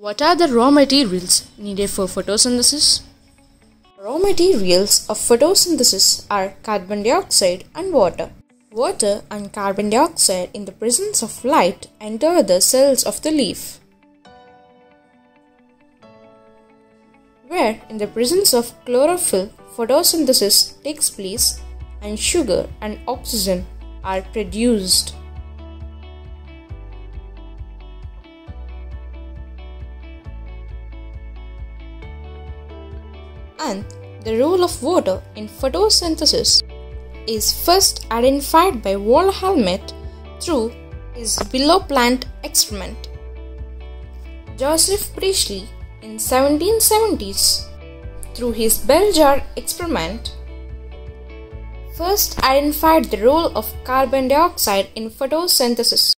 What are the raw materials needed for photosynthesis? Raw materials of photosynthesis are carbon dioxide and water. Water and carbon dioxide in the presence of light enter the cells of the leaf. Where in the presence of chlorophyll photosynthesis takes place and sugar and oxygen are produced. And the role of water in photosynthesis is first identified by Van Helmont through his willow plant experiment. Joseph Priestley in 1770s through his bell jar experiment first identified the role of carbon dioxide in photosynthesis.